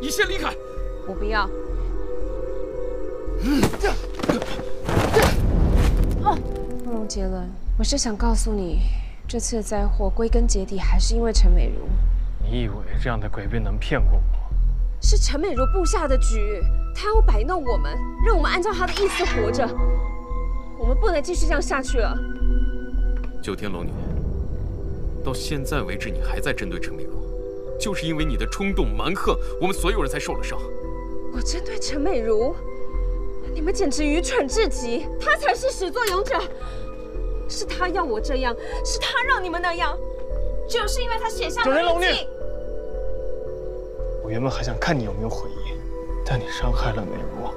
你先离开。我不要。慕容杰伦，我是想告诉你，这次的灾祸归根结底还是因为陈美如。你以为这样的诡辩能骗过我？是陈美如布下的局，她要摆弄我们，让我们按照她的意思活着。我们不能继续这样下去了。九天龙女，到现在为止你还在针对陈美如，就是因为你的冲动蛮横，我们所有人才受了伤。我针对陈美如？你们简直愚蠢至极！她才是始作俑者，是她要我这样，是她让你们那样，就是因为她写下了日记。我原本还想看你有没有悔意，但你伤害了美如，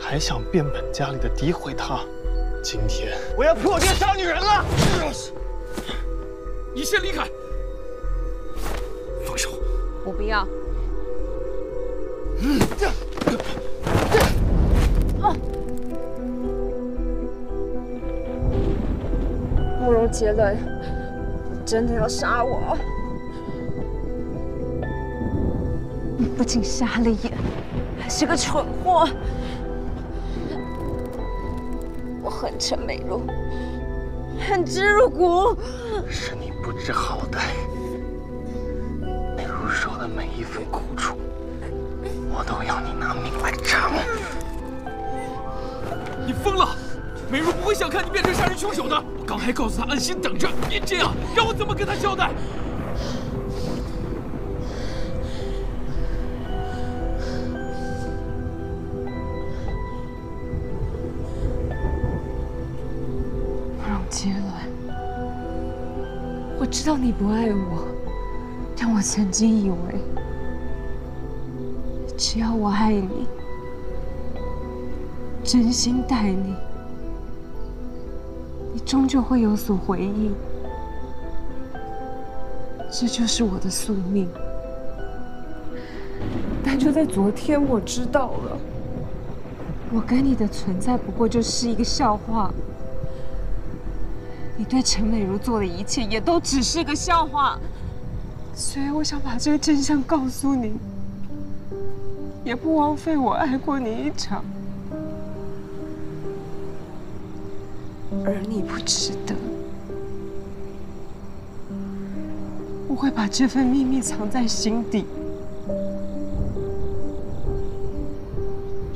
还想变本加厉的诋毁她。今天我要破天杀女人了！你先离开！我不要。慕容杰伦，真的要杀我？你不仅瞎了眼，还是个蠢货！我恨陈美如，恨之入骨。是你不知好歹，的每一分苦楚，我都要你拿命来偿。你疯了！美如不会想看你变成杀人凶手的。我刚还告诉她安心等着，别这样，让我怎么跟她交代？慕容杰伦，我知道你不爱我，但我曾经以为，只要我爱你，真心待你，你终究会有所回应。这就是我的宿命。但就在昨天，我知道了，我跟你的存在不过就是一个笑话。你对陈美如做的一切也都只是个笑话，所以我想把这个真相告诉你，也不枉费我爱过你一场。而你不值得，我会把这份秘密藏在心底，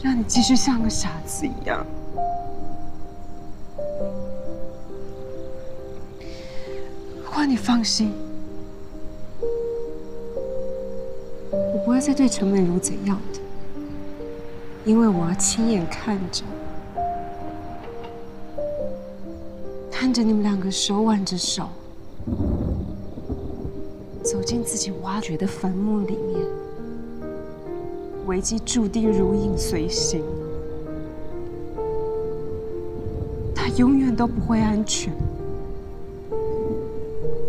让你继续像个傻子一样。不过你放心，我不会再对陈美如怎样的，因为我要亲眼看着，看着你们两个手挽着手，走进自己挖掘的坟墓里面，危机注定如影随形，他永远都不会安全。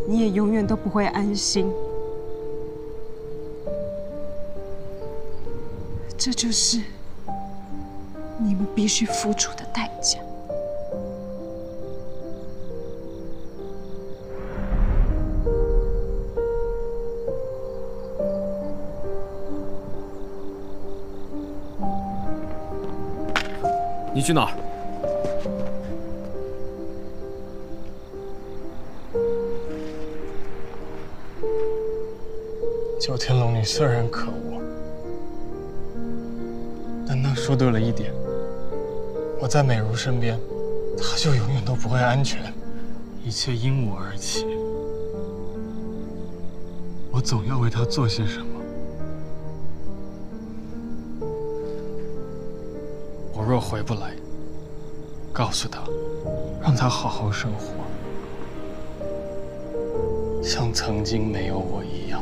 你也永远都不会安心，这就是你们必须付出的代价。你去哪儿？九天龙你虽然可恶，说对了一点：我在美如身边，她就永远都不会安全。一切因我而起，我总要为她做些什么。我若回不来，告诉她，让她好好生活，像曾经没有我一样。